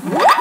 What?